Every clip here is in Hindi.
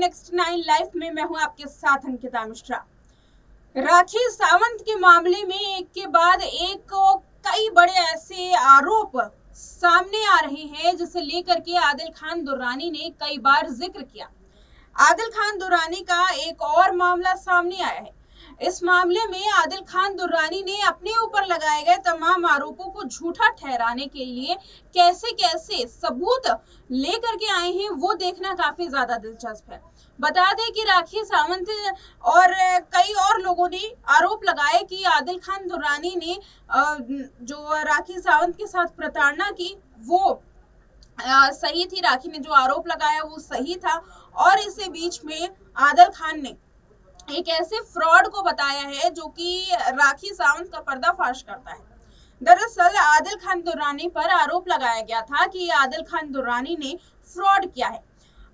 नेक्स्ट नाइन लाइफ में मैं हूँ आपके साथ, अंकिता मिश्रा। राखी सावंत के मामले में एक के बाद एक कई बड़े ऐसे आरोप सामने आ रहे हैं, जिसे लेकर के आदिल खान दुर्रानी ने कई बार ज़िक्र किया। आदिल खान दुर्रानी का एक और मामला सामने आया है। इस मामले में आदिल खान दुर्रानी ने अपने ऊपर लगाए गए तमाम आरोपों को झूठा ठहराने के लिए कैसे कैसे सबूत लेकर के आए हैं, वो देखना काफ़ी ज़्यादा दिलचस्प है। बता दें कि राखी सावंत और कई और लोगों ने आरोप लगाए कि आदिल खान दुरानी ने जो राखी सावंत के साथ प्रताड़ना की, वो सही थी। राखी ने जो आरोप लगाया, वो सही था। और इसी बीच में आदिल खान ने एक ऐसे फ्रॉड को बताया है, जो कि राखी सावंत का पर्दाफाश करता है। दरअसल, आदिल खान दुरानी पर आरोप लगाया गया था कि आदिल खान दुरानी ने फ्रॉड किया है।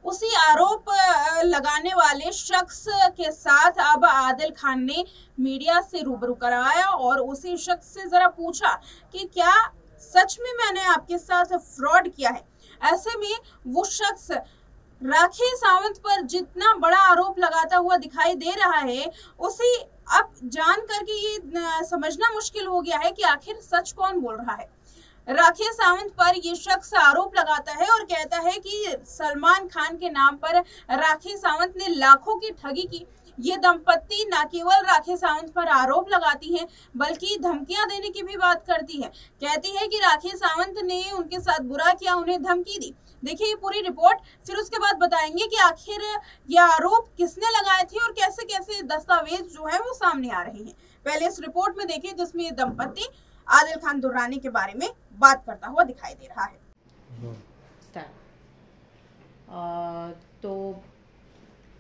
उसी आरोप लगाने वाले शख्स के साथ अब आदिल खान ने मीडिया से रूबरू कराया और उसी शख्स से जरा पूछा कि क्या सच में मैंने आपके साथ फ्रॉड किया है? ऐसे में वो शख्स राखी सावंत पर जितना बड़ा आरोप लगाता हुआ दिखाई दे रहा है, उसे अब जान करके ये समझना मुश्किल हो गया है कि आखिर सच कौन बोल रहा है। राखी सावंत पर ये शख्स आरोप लगाता है और कहता है कि सलमान खान के नाम पर राखी सावंत ने लाखों की ठगी की। ये दंपत्ति न केवल राखी सावंत पर आरोप लगाती हैं, बल्कि धमकियाँ देने की भी बात करती है। कहती है कि राखी सावंत ने उनके साथ बुरा किया, उन्हें धमकी दी। देखिए ये पूरी रिपोर्ट, फिर उसके बाद बताएँगे कि आखिर ये आरोप किसने लगाए थे और कैसे कैसे दस्तावेज़ जो है वो सामने आ रहे हैं। पहले इस रिपोर्ट में देखिए जिसमें ये दंपति आदिल खान दुर्रानी के बारे में बात करता हुआ दिखाई दे रहा है। आ, तो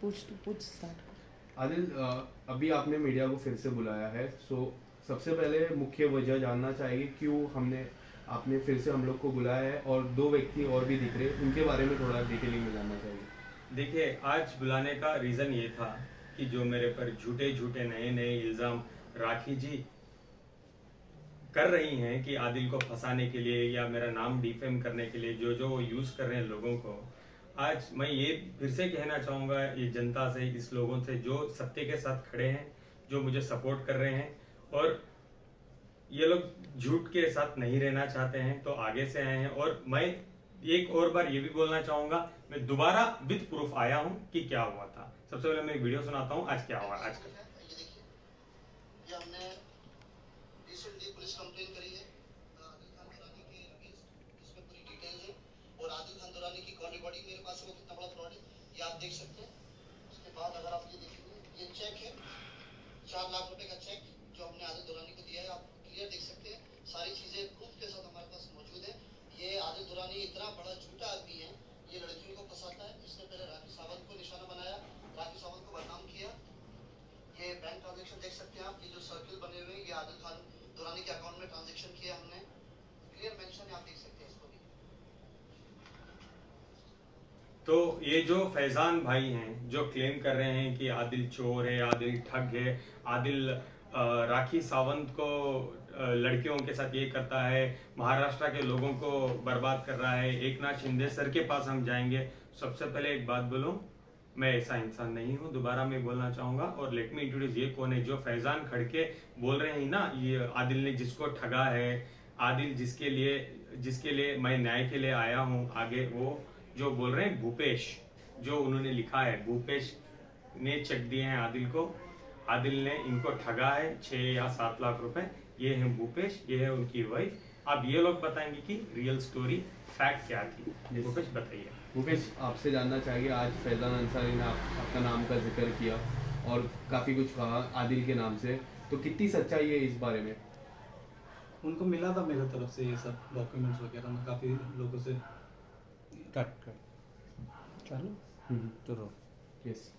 पूछ पूछ स्टार्ट आदिल अभी आपने मीडिया को फिर से बुलाया है सो सबसे पहले मुख्य वजह जानना चाहिए क्यों हमने आपने फिर से हम लोग को बुलाया है और दो व्यक्ति और भी दिख रहे उनके बारे में थोड़ा डिटेलिंग में जानना चाहिए। देखिए आज बुलाने का रीज़न ये था कि जो मेरे पर झूठे झूठे नए नए इल्ज़ाम राखी जी कर रही हैं कि आदिल को फंसाने के लिए या मेरा नाम डिफेम करने के लिए जो जो यूज़ कर रहे हैं लोगों को, आज मैं ये फिर से कहना चाहूँगा, ये जनता से, इस लोगों से जो सत्य के साथ खड़े हैं, जो मुझे सपोर्ट कर रहे हैं, और ये लोग झूठ के साथ नहीं रहना चाहते हैं तो आगे से आए हैं। और मैं एक और बार ये भी बोलना चाहूँगा, मैं दोबारा विद प्रूफ आया हूँ कि क्या हुआ था। सबसे पहले मैं वीडियो सुनाता हूँ, आज क्या हुआ, आज का। आप देख सकते हैं। उसके बाद अगर आप ये देखेंगे, ये चेक है। चार लाख रुपए का चेक जो हमने आदिल दुरानी को दिया है आप क्लियर देख सकते हैं सारी चीज़ें प्रूफ के साथ हमारे पास मौजूद है ये आदिल दुरानी इतना बड़ा झूठा आदमी है ये लड़कियों को फंसाता है इसने पहले राखी सावंत को निशाना बनाया राखी सावंत को बदनाम किया ये बैंक ट्रांजेक्शन देख सकते हैं आप ये जो सर्किल बने हुए ये आदिल खान दुरानी के अकाउंट में ट्रांजेक्शन किया हमने क्लियर मैंशन है आप देख सकते हैं इसको भी तो ये जो फैजान भाई हैं, जो क्लेम कर रहे हैं कि आदिल चोर है, आदिल ठग है, आदिल राखी सावंत को लड़कियों के साथ ये करता है, महाराष्ट्र के लोगों को बर्बाद कर रहा है एक नाथ शिंदे सर के पास हम जाएँगे। सबसे पहले एक बात बोलूँ, मैं ऐसा इंसान नहीं हूँ, दोबारा मैं बोलना चाहूँगा, और लेट मी इंट्रोड्यूस ये कौन है, जो फैजान खड़के बोल रहे हैं ना, ये आदिल ने जिसको ठगा है, आदिल जिसके लिए जिसके लिए मैं न्याय के लिए आया हूँ, आगे वो जो बोल रहे हैं भूपेश जो उन्होंने लिखा है भूपेश ने चेक दिए हैं आदिल को। आदिल ने इनको ठगा है छह या सात लाख रुपए। ये है भूपेश ये है उनकी वाइफ अब ये लोग बताएँगे कि रियल स्टोरी फैक्ट क्या थी। भूपेश बताइए। भूपेश आपसे जानना चाहिए आज फैजान अंसारी ने आप, आपका नाम का ज़िक्र किया और काफ़ी कुछ कहा आदिल के नाम से। तो कितनी सच्चाई है इस बारे में? उनको मिला था मेरे तरफ़ से ये सब डॉक्यूमेंट्स वगैरह। मैं काफ़ी लोगों से कट कट चलो। हम्म, चलो यस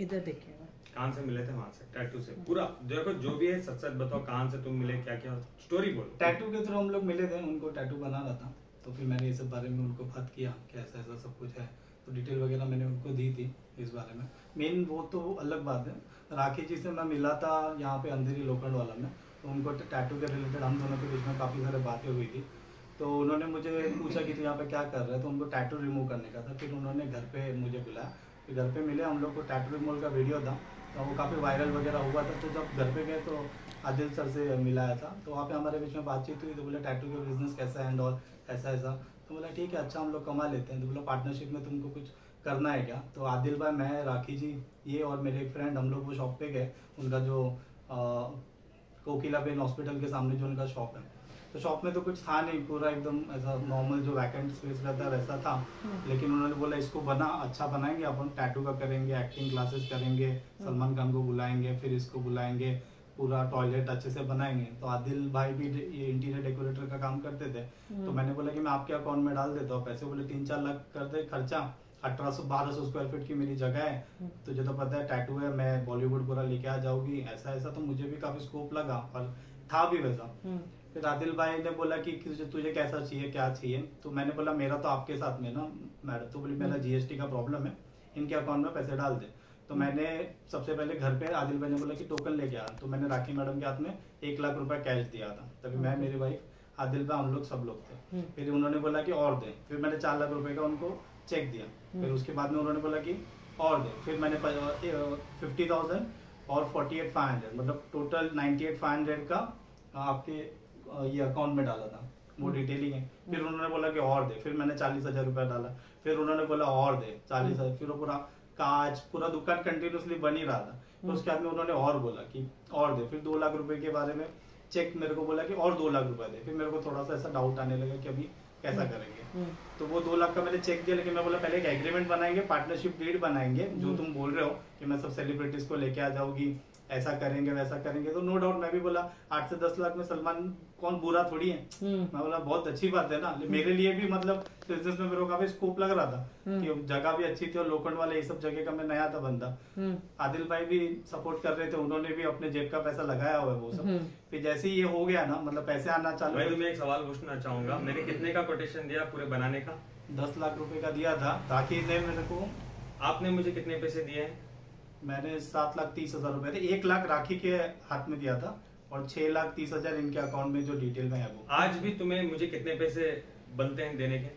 इधर देखिए कहाँ से मिले थे? वहाँ से। टैटू से। पूरा। देखो जो भी है सच सच बताओ कहाँ से तुम मिले क्या क्या स्टोरी बोलो। टैटू के थ्रू हम लोग मिले थे उनको टैटू बनाना था। तो फिर मैंने ये सब बारे में उनको बात किया कि ऐसा ऐसा सब कुछ है। तो डिटेल वगैरह मैंने उनको दी थी इस बारे में। मेन वो तो अलग बात है। राखी जी से मैं मिला था यहाँ पे अंधेरी लोखंड वाला में तो उनको टैटू के रिलेटेड हम दोनों के बीच में काफ़ी सारी बातें हुई थी। तो उन्होंने मुझे पूछा कि तू यहाँ पे क्या कर रहा है? तो उनको टैटू रिमूव करने का था। फिर उन्होंने घर पे मुझे बुलाया फिर घर पे मिले, हम लोग को टैटू रिमूवल का वीडियो था। तो वो काफ़ी वायरल वगैरह हुआ था। तो जब घर पे गए तो आदिल सर से मिलाया था। तो वहाँ पे हमारे बीच में बातचीत हुई। तो बोले टैटू का बिज़नेस कैसा है एंड ऑल ऐसा ऐसा? तो बोला, ठीक है अच्छा हम लोग कमा लेते हैं। तो बोला पार्टनरशिप में तुमको कुछ करना है क्या? तो आदिल भाई, मैं, राखी जी, ये और मेरे एक फ्रेंड हम लोग वो शॉप पे गए। उनका जो कोकिला बेन हॉस्पिटल के सामने जो उनका शॉप है। तो शॉप में तो कुछ था नहीं पूरा एकदम ऐसा नॉर्मल जो वैकेंट स्पेस रहता है वैसा था। लेकिन उन्होंने बोला इसको बना अच्छा बनाएँगे अपन टैटू का करेंगे एक्टिंग क्लासेस करेंगे सलमान खान को बुलाएँगे फिर इसको बुलाएँगे पूरा टॉयलेट अच्छे से बनाएँगे। तो आदिल भाई भी ये इंटीरियर डेकोरेटर का काम करते थे। तो मैंने बोला कि मैं आपके अकाउंट में डाल देता हूँ पैसे बोले तीन चार लाख कर दे खर्चा अठारह सौ बारह सौ स्क्वायर फीट की मेरी जगह है। तुझे तो पता है टैटू है मैं बॉलीवुड पूरा लेके आ जाऊँगी ऐसा ऐसा। तो मुझे भी काफ़ी स्कोप लगा और था भी वैसा। फिर आदिल भाई ने बोला कि तुझे तुझे कैसा चाहिए क्या चाहिए? तो मैंने बोला मेरा तो आपके साथ में ना मैडम तो बोली मेरा जीएसटी का प्रॉब्लम है इनके अकाउंट में पैसे डाल दे। तो मैंने सबसे पहले घर पे आदिल भाई ने बोला कि टोकन लेके आ। तो मैंने राखी मैडम के हाथ में एक लाख रुपया कैश दिया था तभी मैं मेरी वाइफ आदिल भाई हम लोग सब लोग थे। फिर उन्होंने बोला कि और दे। फिर मैंने चार लाख रुपए का उनको चेक दिया। फिर उसके बाद में उन्होंने बोला कि और दे। फिर मैंने फिफ्टी थाउज़ेंड और फोर्टी एट फाइव हंड्रेड मतलब total ninety eight five hundred का आपके ये अकाउंट में डाला था। वो डिटेलिंग है। फिर उन्होंने बोला कि और दे। फिर मैंने चालीस हज़ार रुपया डाला। फिर उन्होंने बोला और दे। चालीस हज़ार। फिर वो पूरा कांच पूरा दुकान कंटिन्यूसली बन ही रहा था। तो उसके बाद में उन्होंने और बोला कि और दे। फिर दो लाख रुपए के बारे में चेक मेरे को बोला कि और दो लाख रुपए दे। फिर मेरे को थोड़ा सा ऐसा डाउट आने लगा कि अभी कैसा करेंगे। तो वो दो लाख का मैंने चेक दिया लेकिन मैं बोला पहले एक एग्रीमेंट बनाएँगे पार्टनरशिप डीड बनाएँगे जो तुम बोल रहे हो कि मैं सब सेलिब्रिटीज को लेके आ जाऊँगी ऐसा करेंगे वैसा करेंगे। तो नो डाउट मैं भी बोला आठ से दस लाख में सलमान कौन बुरा थोड़ी है? मैं बोला बहुत अच्छी बात है ना। मेरे लिए भी मतलब बिज़नेस में मेरे को काफ़ी स्कोप लग रहा था कि जगह भी अच्छी थी और लोखंड वाले ये सब जगह का मैं नया था बंदा। आदिल भाई भी सपोर्ट कर रहे थे उन्होंने भी अपने जेब का पैसा लगाया हुआ है वो सब। फिर जैसे ही ये हो गया ना मतलब पैसे आना चालू मैं तुम्हें एक सवाल पूछना चाहूँगा। मैंने कितने का कोटेशन दिया पूरे बनाने का? दस लाख रुपए का दिया था ताकि ने मेरे को आपने मुझे कितने पैसे दिए हैं? मैंने सात लाख तीस हज़ार रुपए थे एक लाख राखी के हाथ में दिया था और छह लाख तीस हज़ार इनके अकाउंट में जो डिटेल में है वो। आज भी तुम्हें मुझे कितने पैसे बनते हैं देने के?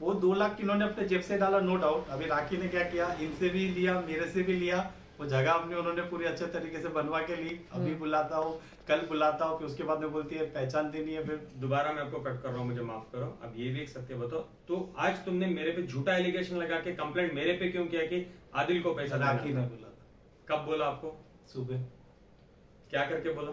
वो दो लाख इन्होंने अपने जेब से डाला नो डाउट अभी राखी ने क्या किया? इनसे भी लिया मेरे से भी लिया। वो जगह अपनी उन्होंने पूरी अच्छे तरीके से बनवा के ली। अभी बुलाता हूँ कल बुलाता हूँ फिर उसके बाद में बोलती है पहचानती नहीं है फिर। दोबारा मैं आपको कट कर रहा हूँ मुझे माफ़ करो। अब ये भी एक सत्य बताओ। तो आज तुमने मेरे पे झूठा एलिगेशन लगा के कंप्लेंट मेरे पे क्यों किया कि आदिल को पैसा राखी ने बोला कब बोला आपको? सुबह। क्या करके बोला?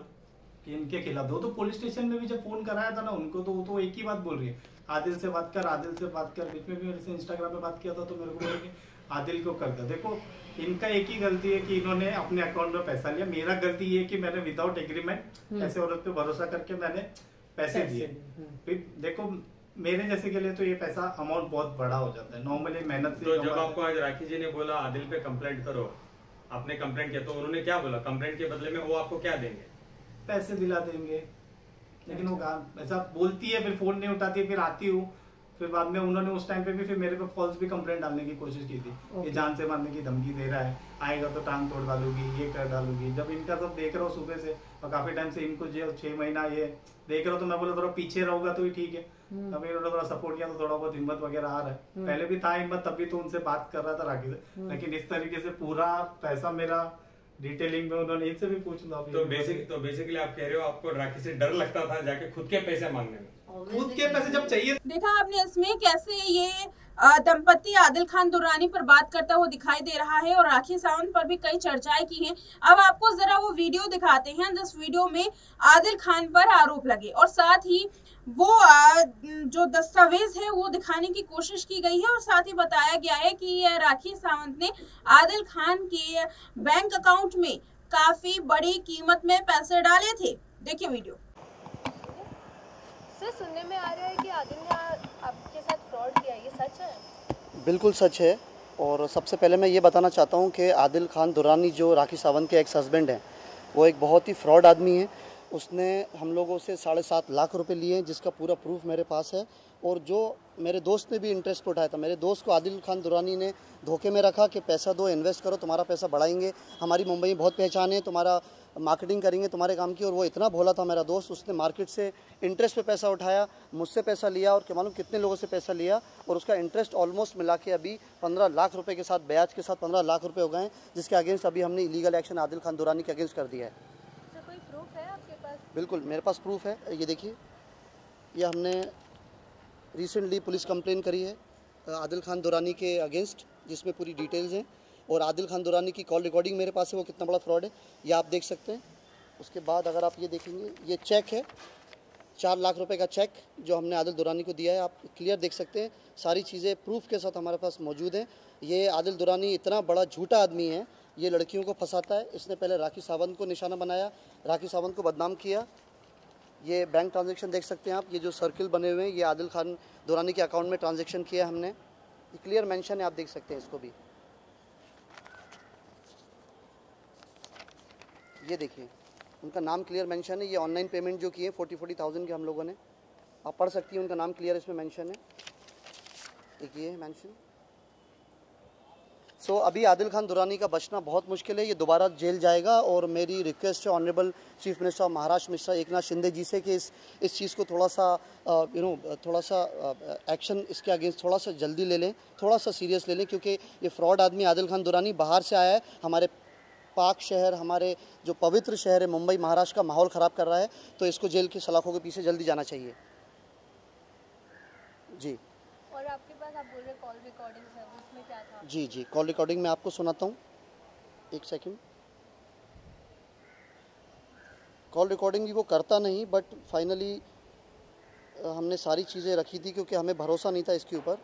कि इनके खिलाफ। दो तो पुलिस स्टेशन में भी जब फ़ोन कराया था ना उनको तो वो तो एक ही बात बोल रही है। आदिल से बात कर आदिल से बात कर। बीच में भी मेरे से इंस्टाग्राम पे बात किया था तो मेरे को बोलेंगे आदिल को कर दो। देखो इनका एक ही गलती है कि इन्होंने अपने अकाउंट में पैसा लिया। मेरा गलती ये कि मैंने विदाउट एग्रीमेंट ऐसे औरत पे भरोसा करके मैंने पैसे दिए। फिर देखो मेरे जैसे के लिए तो ये पैसा अमाउंट बहुत बड़ा हो जाता है। नॉर्मली मेहनत से तो जब आपको आज राखी जी ने बोला आदिल पे कंप्लेंट करो आपने कंप्लेंट किया तो उन्होंने क्या बोला? कंप्लेंट के बदले में वो आपको क्या देंगे? पैसे दिला देंगे। लेकिन वो ऐसा बोलती है फिर फ़ोन नहीं उठाती फिर आती हूँ। फिर बाद में उन्होंने उस टाइम पे भी फिर मेरे पे फॉल्स भी कंप्लेंट डालने की कोशिश की थी कि जान से मारने की धमकी दे रहा है आएगा तो टांग तोड़ डालूगी ये कर डालूगी जब इनका सब देख रहा हूँ सुबह से और काफ़ी टाइम से इनको जो छह महीना ये देख रहा हूँ तो मैं बोला थोड़ा पीछे रहूँगा तो ठीक है हम्म। अभी उन्होंने थोड़ा सपोर्ट किया तो थोड़ा बहुत हिम्मत वगैरह आ रहा है हम्म। पहले भी था हिम्मत तभी तो उनसे बात कर रहा था राखी से हम्म। लेकिन इस तरीके से पूरा पैसा मेरा डिटेलिंग में उन्होंने इनसे भी पूछ लो तो बेसिक तो बेसिकली आप कह रहे हो आपको राखी से डर लगता था जाके खुद के पैसे मांगने में। खुद के पैसे जब चाहिए देखा आपने इसमें कैसे ये दंपति आदिल खान दुरानी पर बात करता हुआ दिखाई दे रहा है और राखी सावंत पर भी कई चर्चाएँ की हैं। अब आपको जरा वो वीडियो दिखाते हैं। जिस वीडियो में आदिल खान पर आरोप लगे और साथ ही वो जो दस्तावेज़ है वो दिखाने की कोशिश की गई है और साथ ही बताया गया है कि राखी सावंत ने आदिल खान के बैंक अकाउंट में काफ़ी बड़ी कीमत में पैसे डाले थे। देखिए वीडियो। सर सुनने में आ रहा है कि आदिल ने आपके साथ फ्रॉड किया ये सच है? बिल्कुल सच है और सबसे पहले मैं ये बताना चाहता हूँ कि आदिल खान दुरानी जो राखी सावंत के एक्स हस्बैंड हैं वो एक बहुत ही फ्रॉड आदमी है। उसने हम लोगों से साढ़े सात लाख रुपए लिए हैं, जिसका पूरा प्रूफ मेरे पास है। और जो मेरे दोस्त ने भी इंटरेस्ट उठाया था, मेरे दोस्त को आदिल खान दुरानी ने धोखे में रखा कि पैसा दो इन्वेस्ट करो, तुम्हारा पैसा बढ़ाएँगे। हमारी मुंबई में बहुत पहचान है, तुम्हारा मार्केटिंग करेंगे, तुम्हारे काम की, और वो इतना भोला था मेरा दोस्त, उसने मार्केट से इंटरेस्ट पे पैसा उठाया, मुझसे पैसा लिया, और क्या मालूम कितने लोगों से पैसा लिया, और उसका इंटरेस्ट ऑलमोस्ट मिला के अभी पंद्रह लाख रुपए के साथ, ब्याज के साथ पंद्रह लाख रुपए हो गए हैं, जिसके अगेंस्ट अभी हमने इलीगल एक्शन आदिल खान दुरानी के अगेंस्ट कर दिया है सर कोई प्रूफ है आपके पास बिल्कुल, मेरे पास प्रूफ है। ये देखिए, ये हमने रिसेंटली पुलिस कंप्लेन करी है, आदिल खान दुरानी के अगेंस्ट जिसमें पूरी डिटेल्स हैं। और आदिल खान दुरानी की कॉल रिकॉर्डिंग मेरे पास है, वो कितना बड़ा फ्रॉड है, ये आप देख सकते हैं। उसके बाद अगर आप ये देखेंगे, ये चेक है, चार लाख रुपए का चेक जो हमने आदिल दुरानी को दिया है, आप क्लियर देख सकते हैं। सारी चीज़ें प्रूफ के साथ हमारे पास मौजूद हैं। ये आदिल दुरानी इतना बड़ा झूठा आदमी है ये लड़कियों को फंसाता है। इसने पहले राखी सावंत को निशाना बनाया, राखी सावंत को बदनाम किया। ये बैंक ट्रांजेक्शन देख सकते हैं आप, ये जो सर्किल बने हुए हैं, ये आदिल खान दुरानी के अकाउंट में ट्रांजेक्शन किया है हमने। क्लियर मेंशन है, आप देख सकते हैं इसको भी। ये देखिए, उनका नाम क्लियर मेंशन है। ये ऑनलाइन पेमेंट जो किए फोर्टी फोर्टी थाउज़ेंड के हम लोगों ने। आप पढ़ सकती हैं, उनका नाम क्लियर इसमें मेंशन है। एक ये मेंशन सो so, अभी आदिल खान दुरानी का बचना बहुत मुश्किल है। ये दोबारा जेल जाएगा और मेरी रिक्वेस्ट है honourable chief minister of Maharashtra Mishra Eknath Shinde जी से कि इस इस चीज़ को थोड़ा सा यू नो थोड़ा सा एक्शन इसके अगेंस्ट थोड़ा सा जल्दी ले लें थोड़ा सा सीरियस ले लें क्योंकि ये फ्रॉड आदमी आदिल खान दुरानी बाहर से आया है। हमारे पाक शहर हमारे जो पवित्र शहर है मुंबई महाराष्ट्र का माहौल ख़राब कर रहा है तो इसको जेल की सलाखों के पीछे जल्दी जाना चाहिए। जी। और आपके पास आप बोल रहे कॉल रिकॉर्डिंग क्या था जी जी। कॉल रिकॉर्डिंग में आपको सुनाता हूँ। एक सेकंड कॉल रिकॉर्डिंग भी वो करता नहीं बट फाइनली हमने सारी चीज़ें रखी थी क्योंकि हमें भरोसा नहीं था इसके ऊपर।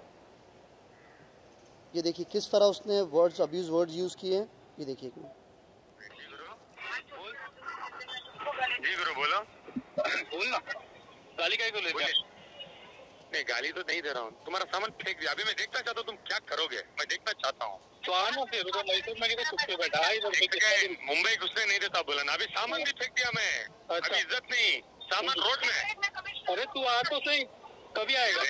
ये देखिए किस तरह उसने वर्ड्स अब्यूज़ वर्ड्स यूज़ किए हैं। ये देखिए एक मिनट। जी गुरु बोलो। बोल ना गाली काय को लेते नहीं गाली तो नहीं दे रहा हूँ। तुम्हारा सामान फेंक दिया। अभी मैं देखना चाहता हूँ तुम क्या करोगे। मैं देखना चाहता हूँ। तो है के मुंबई घुसने नहीं देता बोला ना अभी सामान भी फेंक दिया मैं। अभी इज़्ज़त नहीं। सामान रोड में अरे तू आ तो सही। कभी आएगा।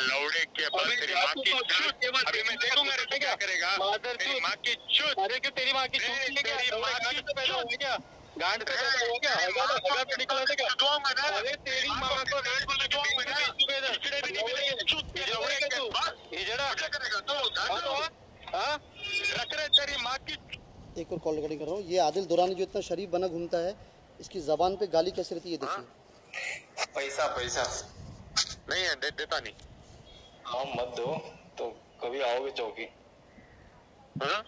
लौड़े के पास तेरी माँ की चूत अभी मैं देखूँगा क्या करेगा? तेरी माँ की चूत अरे तेरी माँ की चूत तेरी माँ की गांड पैदा हो क्या? हज़ार हज़ार पे निकला था क्या? अरे तेरी माँ बोले दो महीना पिछड़े भी नहीं मिलेंगे के तू? इजड़ा क्या करेगा तू? हाँ रख। रहे तेरी माँ की। एक और कॉल रिकॉर्डिंग कर रहा हूँ। ये आदिल दुरानी जो इतना शरीफ बना घूमता है इसकी जबान पे गाली कैसे रहती है देखिए पैसा पैसा। नहीं है दे, देता नहीं। हाँ मत दो। तो कभी आओगे चौकी? हाँ?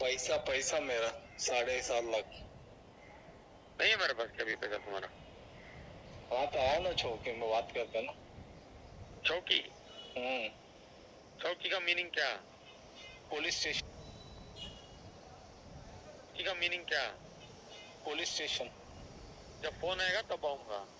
पैसा पैसा मेरा साढ़े सात लाख। नहीं हमारे मेरे पास कभी पैसा तुम्हारा। वहाँ तो आओ ना चौकी में बात करते हैं ना। चौकी हम्म। चौकी का मीनिंग क्या? Police station. चौकी का मीनिंग क्या? Police station. जब फ़ोन आएगा तब आऊँगा।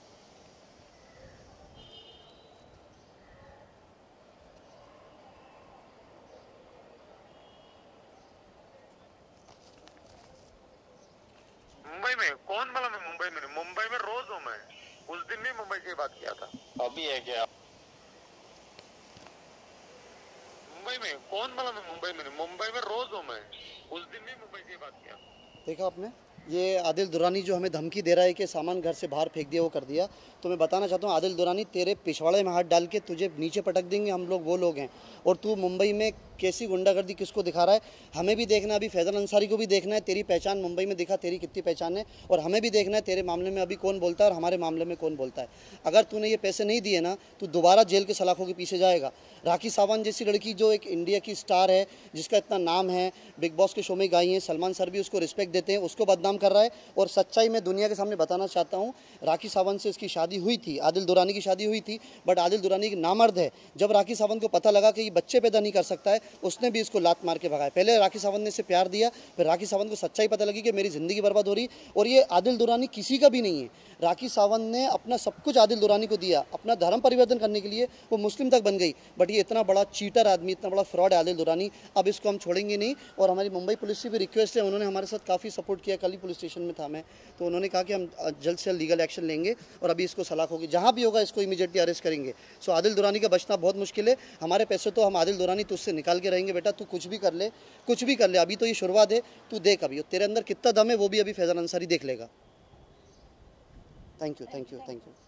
मुंबई में कौन बोला मैं मुंबई में नहीं? मुंबई में रोज हूँ मैं। उस दिन भी मुंबई की बात किया था। अभी है क्या? मुंबई में कौन बोला मैं मुंबई में मुंबई में रोज हूँ मैं। उस दिन भी मुंबई की बात किया। देखा आपने? ये आदिल दुरानी जो हमें धमकी दे रहा है कि सामान घर से बाहर फेंक दिया वो कर दिया। तो मैं बताना चाहता हूँ आदिल दुरानी तेरे पिछवाड़े में हाथ डाल के तुझे नीचे पटक देंगे हम लोग वो लोग हैं। और तू मुंबई में कैसी गुंडागर्दी किसको दिखा रहा है? हमें भी देखना है, अभी फैजल अंसारी को भी देखना है, तेरी पहचान मुंबई में दिखा, तेरी कितनी पहचान है? और हमें भी देखना है, तेरे मामले में अभी कौन बोलता है और हमारे मामले में कौन बोलता है। अगर तूने ये पैसे नहीं दिए ना तो दोबारा जेल के सलाखों के पीछे जाएगा। राखी सावंत जैसी लड़की जो एक इंडिया की स्टार है, जिसका इतना नाम है, बिग बॉस के शो में गाई है, सलमान सर भी उसको रिस्पेक्ट देते हैं, उसको बदनाम कर रहा है। और सच्चाई मैं दुनिया के सामने बताना चाहता हूँ, राखी सावंत से इसकी शादी हुई थी, आदिल दुरानी की शादी हुई थी, बट आदिल दुरानी की नामर्द है। जब राखी सावंत को पता लगा कि ये बच्चे पैदा नहीं कर सकता है उसने भी इसको लात मार के भगाया। पहले राखी सावंत ने इसे प्यार दिया, फिर राखी सावंत को सच्चाई पता लगी कि मेरी ज़िंदगी बर्बाद हो रही और ये आदिल दुरानी किसी का भी नहीं है। राखी सावंत ने अपना सब कुछ आदिल दुरानी को दिया, अपना धर्म परिवर्तन करने के लिए वो मुस्लिम तक बन गई। बट ये इतना बड़ा चीटर आदमी, इतना बड़ा फ्रॉड है आदिल दुरानी, अब इसको हम छोड़ेंगे नहीं। और हमारी मुंबई पुलिस से भी रिक्वेस्ट है, उन्होंने हमारे साथ काफ़ी सपोर्ट किया। कल ही पुलिस स्टेशन में था मैं। तो उन्होंने कहा कि हम जल्द से जल्द लीगल एक्शन लेंगे और अभी इसको सलाख होगी। जहाँ भी होगा इसको इमीजिएटली अरेस्ट करेंगे। सो आदिल दुरानी का बचना बहुत मुश्किल है। हमारे पैसे तो हम आदिल दुरानी तुझसे निकाल के रहेंगे बेटा, तू कुछ भी कर ले, कुछ भी कर ले, अभी तो ये शुरुआत है, तू देख अभी तेरे अंदर कितना दम है, वो भी अभी फैज़ान अंसारी देख लेगा। Thank you thank you thank you